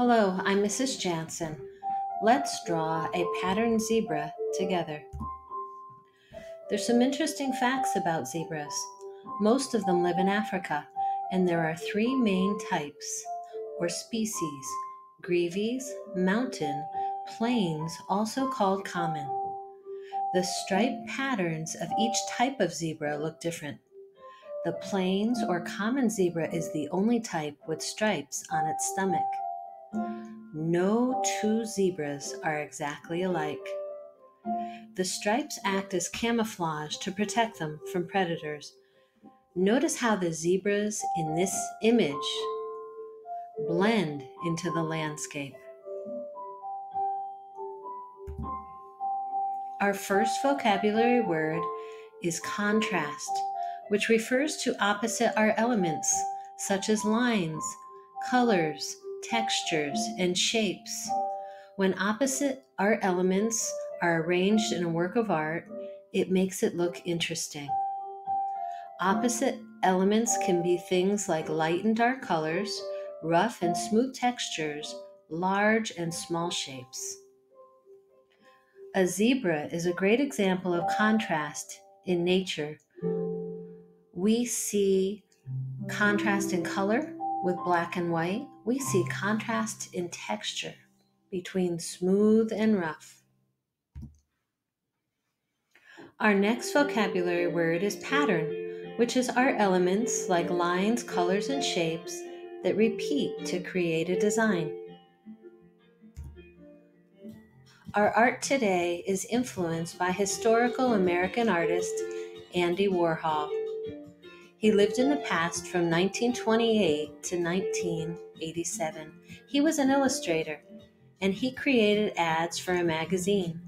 Hello, I'm Mrs. Jansson. Let's draw a pattern zebra together. There's some interesting facts about zebras. Most of them live in Africa, and there are three main types or species Grevy's, mountain, plains, also called common. The striped patterns of each type of zebra look different. The plains or common zebra is the only type with stripes on its stomach. No two zebras are exactly alike. The stripes act as camouflage to protect them from predators. Notice how the zebras in this image blend into the landscape. Our first vocabulary word is contrast, which refers to opposite art elements such as lines, colors, textures, and shapes. When opposite art elements are arranged in a work of art, it makes it look interesting. Opposite elements can be things like light and dark colors, rough and smooth textures, large and small shapes. A zebra is a great example of contrast in nature. We see contrast in color with black and white. We see contrast in texture between smooth and rough. Our next vocabulary word is pattern, which is art elements like lines, colors, and shapes that repeat to create a design. Our art today is influenced by historical American artist Andy Warhol. He lived in the past from 1928 to 1987. He was an illustrator and he created ads for a magazine.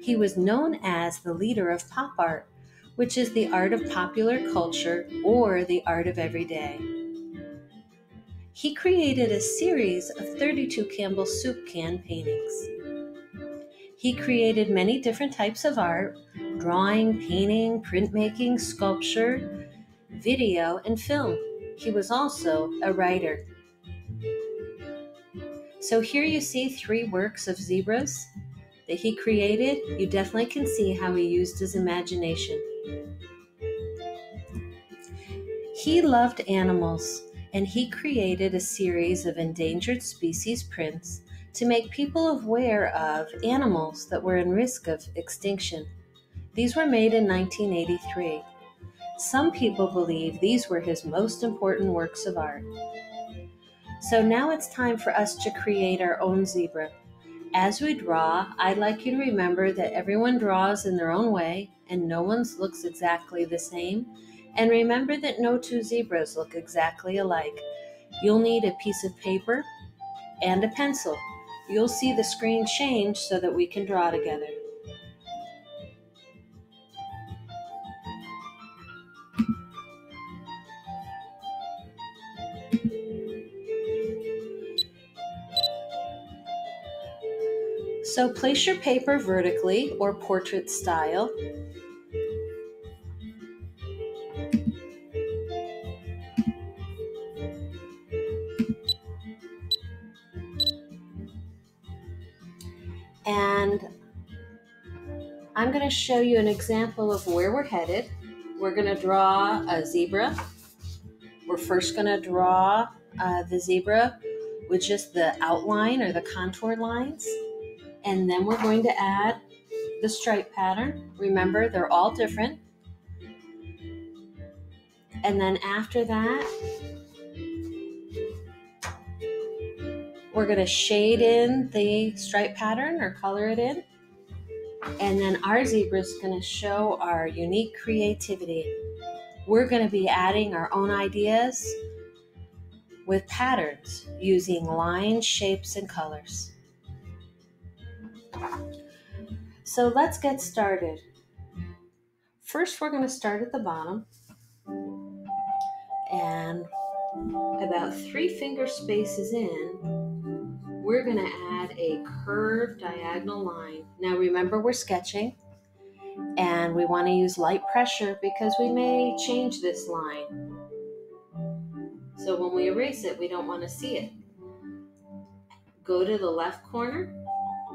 He was known as the leader of pop art, which is the art of popular culture or the art of everyday. He created a series of 32 Campbell soup can paintings. He created many different types of art drawing, painting, printmaking, sculpture, video, and film. He was also a writer. So here you see three works of zebras that he created. You definitely can see how he used his imagination. He loved animals and he created a series of endangered species prints to make people aware of animals that were in risk of extinction. These were made in 1983. Some people believe these were his most important works of art. So now it's time for us to create our own zebra. As we draw, I'd like you to remember that everyone draws in their own way and no one's looks exactly the same and remember that no two zebras look exactly alike. You'll need a piece of paper and a pencil. You'll see the screen change so that we can draw together. So place your paper vertically or portrait style and I'm going to show you an example of where we're headed. We're going to draw a zebra. We're first going to draw uh, the zebra with just the outline or the contour lines. And then we're going to add the stripe pattern. Remember, they're all different. And then after that, We're going to shade in the stripe pattern or color it in. And then our zebra is going to show our unique creativity. We're going to be adding our own ideas with patterns using lines, shapes, and colors. So let's get started. First, we're going to start at the bottom and about three finger spaces in, we're going to add a curved diagonal line. Now remember we're sketching and we want to use light pressure because we may change this line. So when we erase it, we don't want to see it. go to the left corner,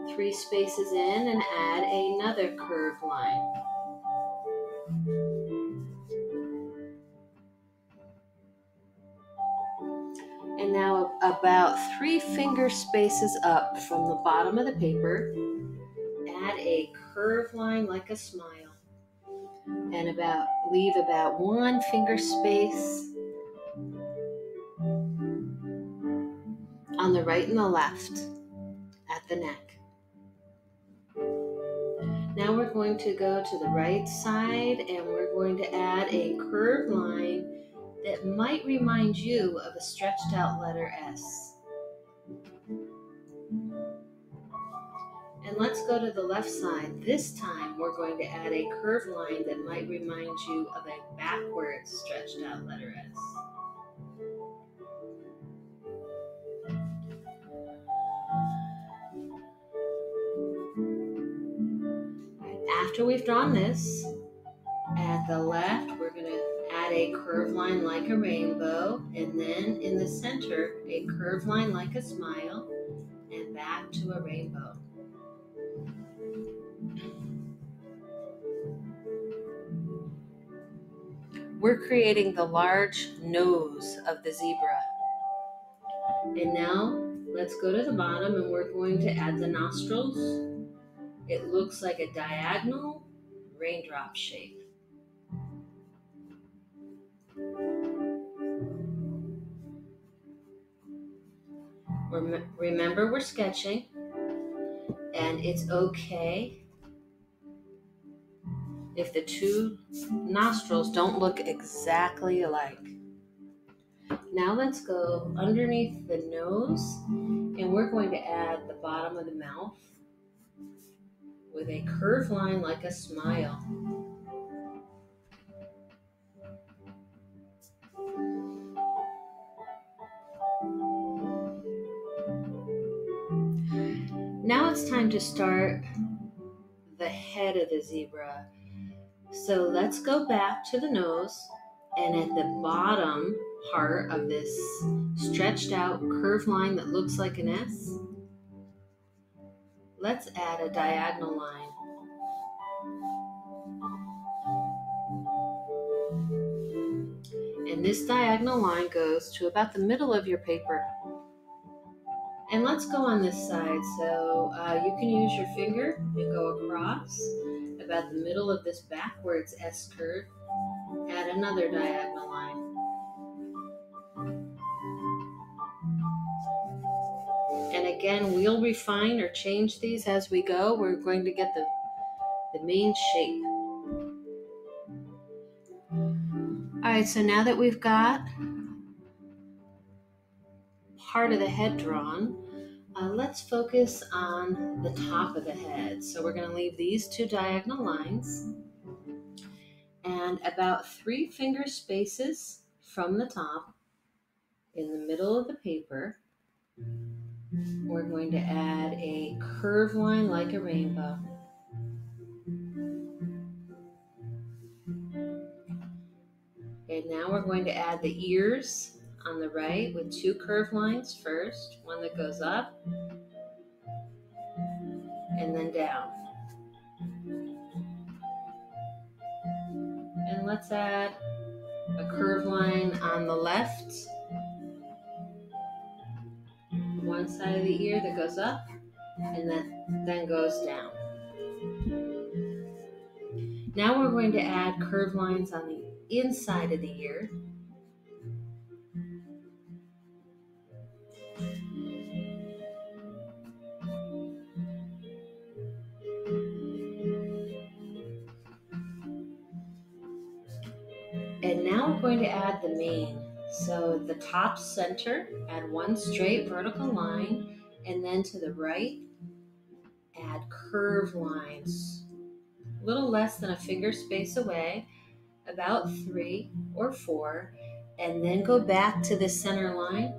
three spaces in, and add another curved line. And now about three finger spaces up from the bottom of the paper, add a curved line like a smile. And about leave about one finger space on the right and the left at the neck. Now we're going to go to the right side and we're going to add a curved line that might remind you of a stretched out letter S. And let's go to the left side. This time we're going to add a curved line that might remind you of a backwards stretched out letter S. After we've drawn this, at the left, we're going to add a curved line like a rainbow, and then in the center, a curved line like a smile, and back to a rainbow. We're creating the large nose of the zebra. And now let's go to the bottom and we're going to add the nostrils. It looks like a diagonal raindrop shape. Remember, we're sketching, and it's okay if the two nostrils don't look exactly alike. Now let's go underneath the nose, and we're going to add the bottom of the mouth with a curved line like a smile. Now it's time to start the head of the zebra. So let's go back to the nose and at the bottom part of this stretched out curved line that looks like an S, let's add a diagonal line. And this diagonal line goes to about the middle of your paper. And let's go on this side. So uh, you can use your finger and go across about the middle of this backwards S curve. Add another diagonal again, we'll refine or change these as we go. We're going to get the, the main shape. All right, so now that we've got part of the head drawn, uh, let's focus on the top of the head. So we're going to leave these two diagonal lines and about three finger spaces from the top in the middle of the paper. We're going to add a curved line like a rainbow. And now we're going to add the ears on the right with two curved lines first, one that goes up and then down. And let's add a curved line on the left, one side of the ear that goes up and then, then goes down. Now we're going to add curved lines on the inside of the ear And now we're going to add the mane. So the top center, add one straight vertical line, and then to the right, add curved lines. A little less than a finger space away, about three or four, and then go back to the center line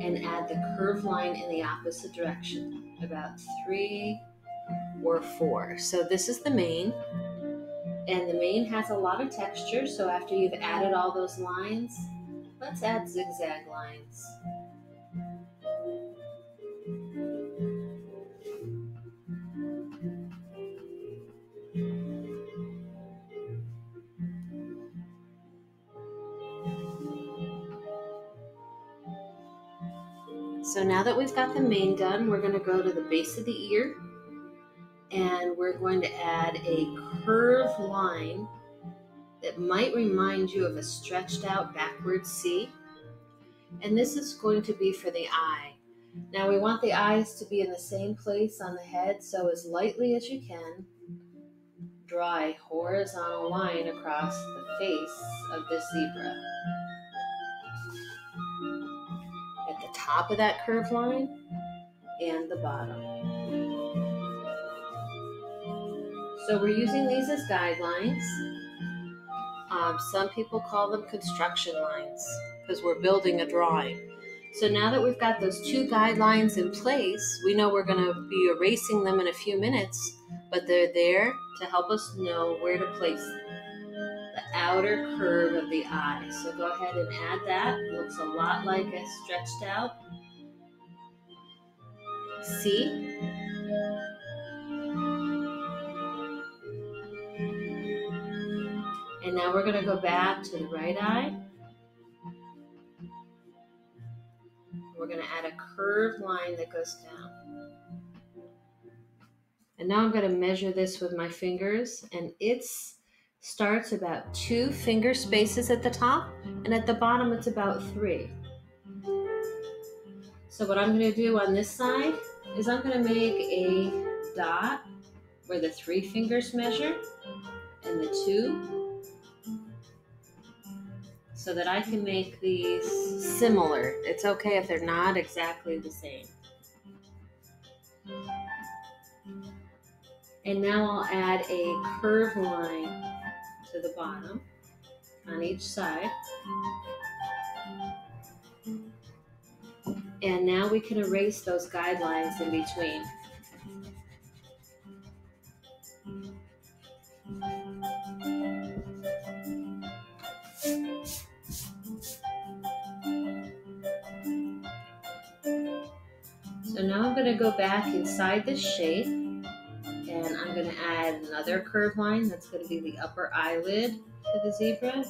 and add the curved line in the opposite direction, about three or four. So this is the mane. And the mane has a lot of texture, so after you've added all those lines, Let's add zigzag lines. So now that we've got the mane done, we're going to go to the base of the ear and we're going to add a curved line that might remind you of a stretched out backward C. And this is going to be for the eye. Now we want the eyes to be in the same place on the head, so as lightly as you can, draw a horizontal line across the face of this zebra. At the top of that curved line and the bottom. So we're using these as guidelines. Um, some people call them construction lines because we're building a drawing. So now that we've got those two guidelines in place, we know we're going to be erasing them in a few minutes, but they're there to help us know where to place the outer curve of the eye. So go ahead and add that. It looks a lot like a stretched out C. now we're going to go back to the right eye. we're going to add a curved line that goes down. And now I'm going to measure this with my fingers, and it starts about two finger spaces at the top, and at the bottom it's about three. So what I'm going to do on this side is I'm going to make a dot where the three fingers measure and the two so that I can make these similar. It's okay if they're not exactly the same. And now I'll add a curved line to the bottom on each side. And now we can erase those guidelines in between. So now I'm going to go back inside the shape and I'm going to add another curved line. That's going to be the upper eyelid to the zebra.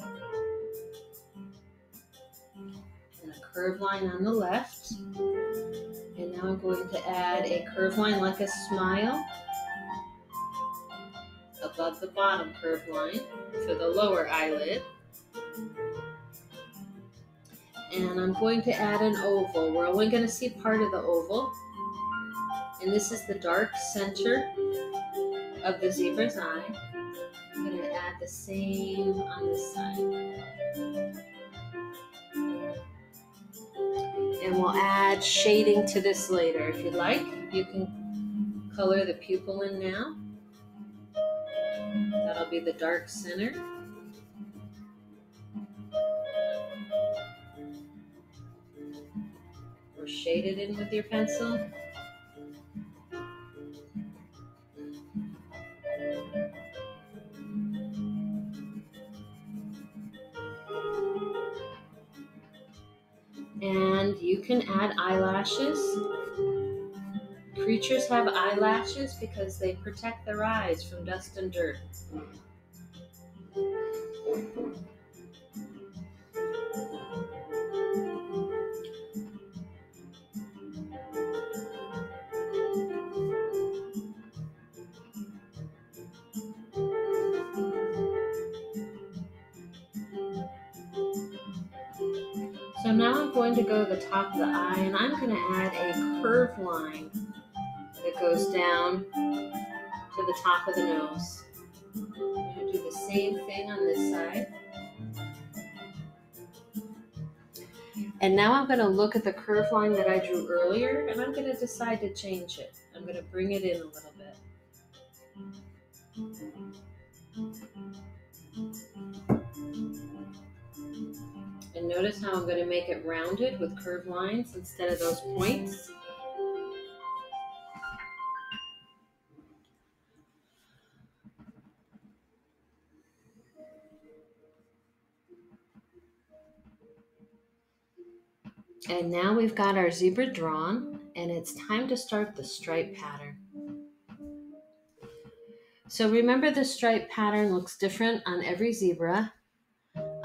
And a curved line on the left. And now I'm going to add a curved line like a smile above the bottom curved line for the lower eyelid and I'm going to add an oval. We're only going to see part of the oval. And this is the dark center of the zebra's eye. I'm going to add the same on this side. And we'll add shading to this later if you'd like. You can color the pupil in now. That'll be the dark center. Shade it in with your pencil. And you can add eyelashes. Creatures have eyelashes because they protect their eyes from dust and dirt. I'm going to add a curved line that goes down to the top of the nose. I'm going to do the same thing on this side. And now I'm going to look at the curved line that I drew earlier and I'm going to decide to change it. I'm going to bring it in a little bit. And notice how I'm going to make it rounded with curved lines instead of those points. And now we've got our zebra drawn and it's time to start the stripe pattern. So remember the stripe pattern looks different on every zebra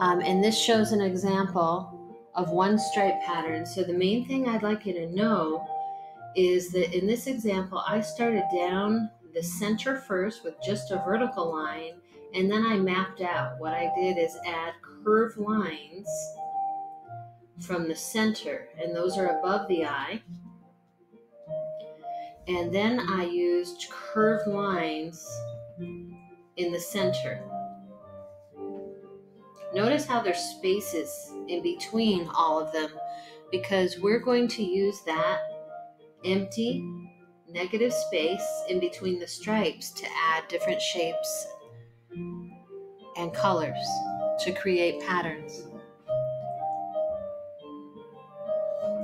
um, and this shows an example of one stripe pattern. So the main thing I'd like you to know is that in this example, I started down the center first with just a vertical line, and then I mapped out. What I did is add curved lines from the center, and those are above the eye. And then I used curved lines in the center. Notice how there's spaces in between all of them because we're going to use that empty negative space in between the stripes to add different shapes and colors to create patterns.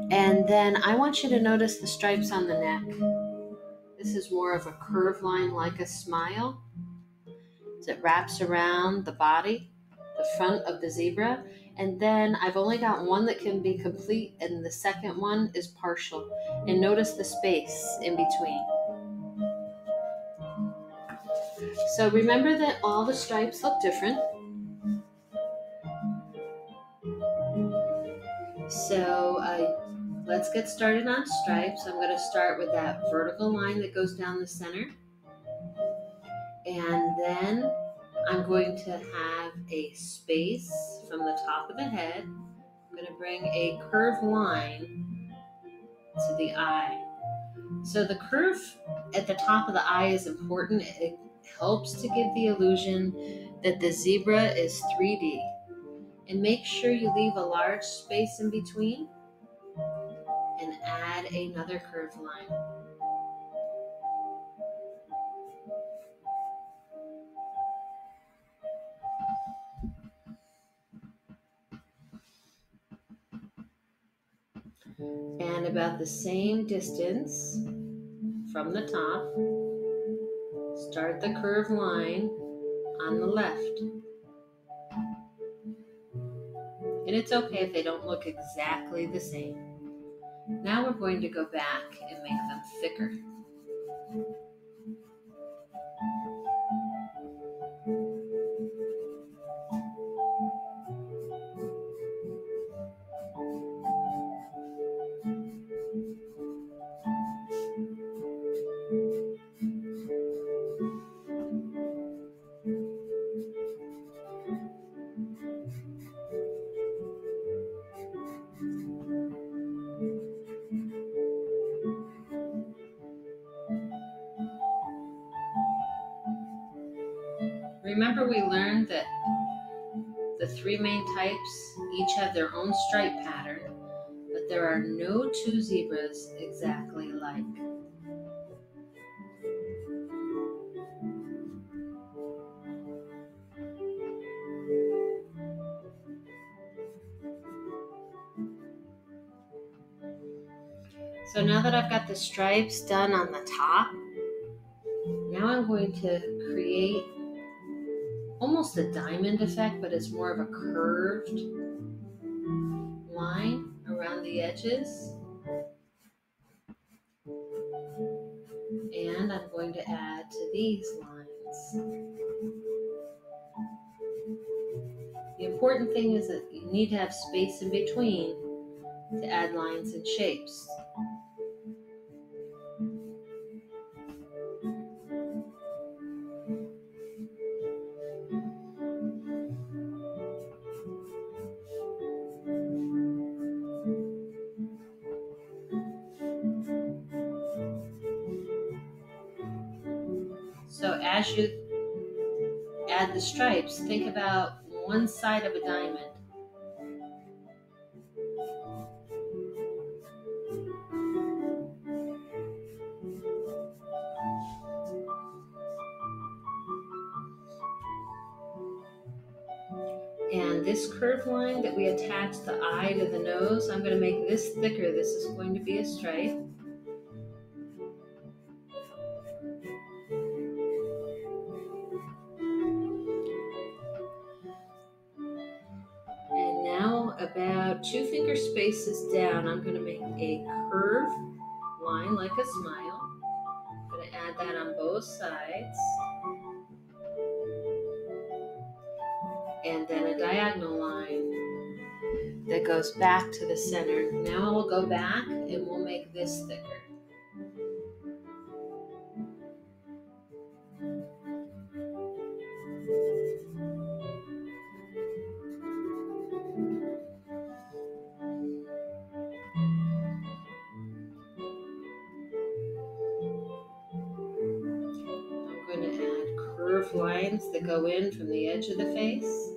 And then I want you to notice the stripes on the neck. This is more of a curved line like a smile that wraps around the body, the front of the zebra. And then I've only got one that can be complete, and the second one is partial. And notice the space in between. So remember that all the stripes look different. So uh, let's get started on stripes. I'm going to start with that vertical line that goes down the center. And then I'm going to have a space from the top of the head. I'm going to bring a curved line to the eye. So the curve at the top of the eye is important. It helps to give the illusion that the zebra is 3D. And make sure you leave a large space in between and add another curved line. About the same distance from the top, start the curved line on the left. And it's okay if they don't look exactly the same. Now we're going to go back and make them thicker. Remember we learned that the three main types each have their own stripe pattern, but there are no two zebras exactly alike. So now that I've got the stripes done on the top, now I'm going to create almost a diamond effect, but it's more of a curved line around the edges. And I'm going to add to these lines. The important thing is that you need to have space in between to add lines and shapes. Stripes, think about one side of a diamond. And this curved line that we attach the eye to the nose, I'm going to make this thicker. This is going to be a stripe. Spaces down, I'm going to make a curved line like a smile. I'm going to add that on both sides. And then a diagonal line. that goes back to the center. Now we'll go back and we'll make this thicker. Curved lines that go in from the edge of the face.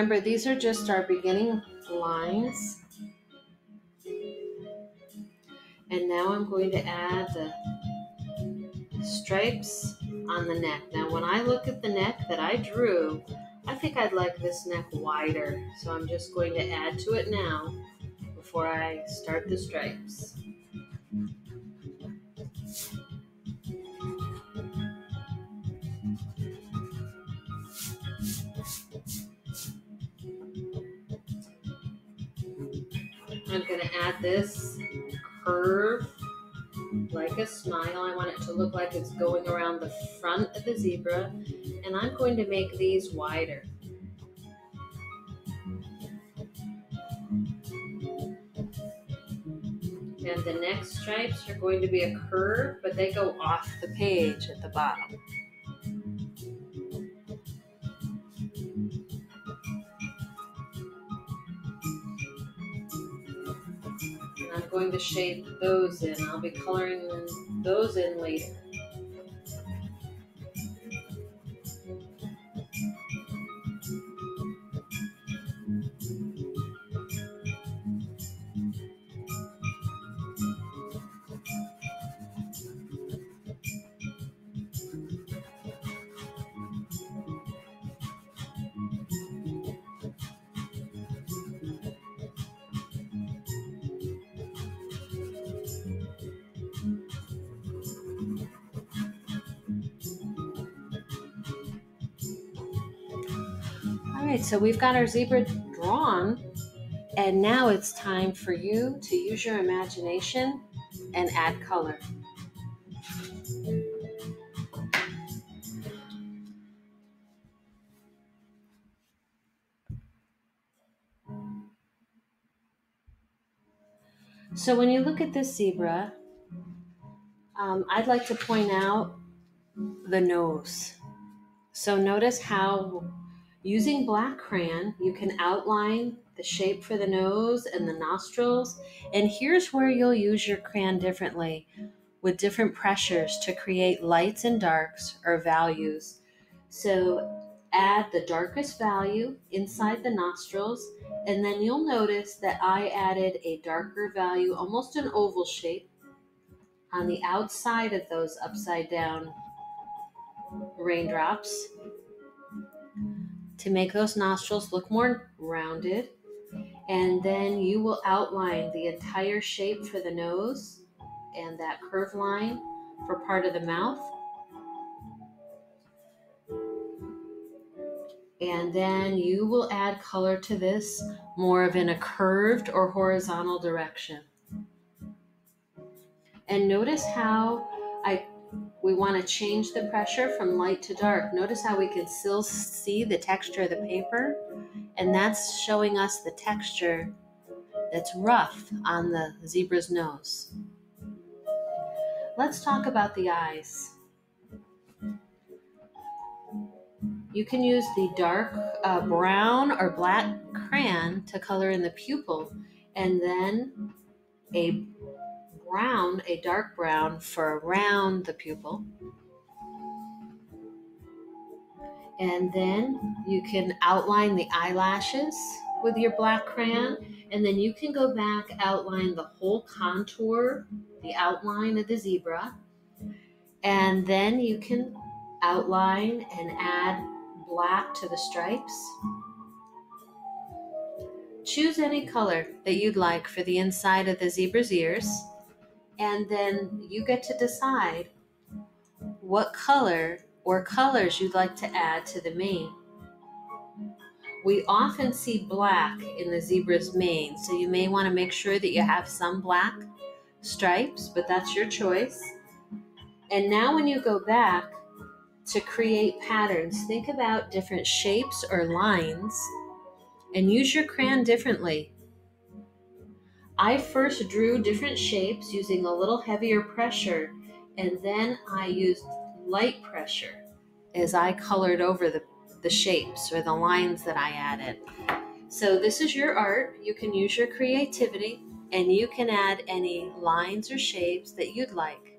Remember, these are just our beginning lines. And now I'm going to add the stripes on the neck. Now, when I look at the neck that I drew, I think I'd like this neck wider. So I'm just going to add to it now before I start the stripes. This curve like a smile. I want it to look like it's going around the front of the zebra. And I'm going to make these wider. And the next stripes are going to be a curve, but they go off the page at the bottom. Going to shade those in. I'll be coloring those in later. So we've got our zebra drawn, and now it's time for you to use your imagination and add color. So when you look at this zebra, um, I'd like to point out the nose. So notice how using black crayon, you can outline the shape for the nose and the nostrils. And here's where you'll use your crayon differently with different pressures to create lights and darks or values. So add the darkest value inside the nostrils and then you'll notice that I added a darker value, almost an oval shape, on the outside of those upside down raindrops to make those nostrils look more rounded. And then you will outline the entire shape for the nose and that curved line for part of the mouth. And then you will add color to this more of in a curved or horizontal direction. And notice how I we want to change the pressure from light to dark. Notice how we can still see the texture of the paper, and that's showing us the texture that's rough on the zebra's nose. Let's talk about the eyes. You can use the dark uh, brown or black crayon to color in the pupil, and then a brown, a dark brown for around the pupil. And then you can outline the eyelashes with your black crayon. And then you can go back, outline the whole contour, the outline of the zebra. And then you can outline and add black to the stripes. choose any color that you'd like for the inside of the zebra's ears, and then you get to decide what color or colors you'd like to add to the mane. We often see black in the zebra's mane, so you may want to make sure that you have some black stripes, but that's your choice. And now, when you go back to create patterns, think about different shapes or lines and use your crayon differently. I first drew different shapes using a little heavier pressure, and then I used light pressure as I colored over the, the shapes or the lines that I added. So, this is your art. You can use your creativity and you can add any lines or shapes that you'd like.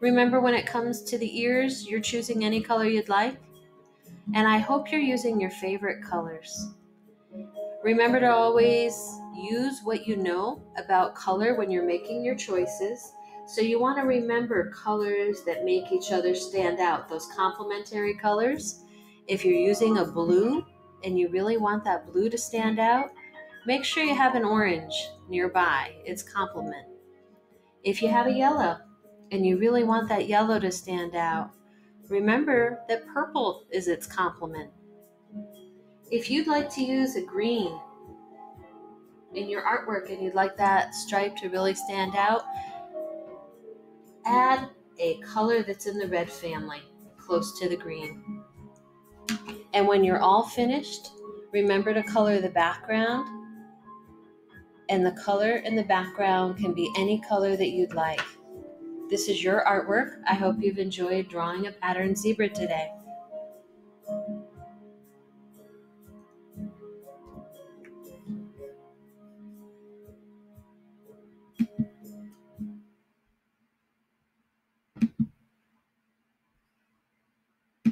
Remember, when it comes to the ears, you're choosing any color you'd like. And I hope you're using your favorite colors. Remember to always use what you know about color when you're making your choices. So you want to remember colors that make each other stand out, those complementary colors. If you're using a blue and you really want that blue to stand out, make sure you have an orange nearby. It's complement. If you have a yellow and you really want that yellow to stand out, remember that purple is its complement. If you'd like to use a green in your artwork and you'd like that stripe to really stand out, add a color that's in the red family close to the green. And when you're all finished, remember to color the background. And the color in the background can be any color that you'd like. This is your artwork. I hope you've enjoyed drawing a pattern zebra today.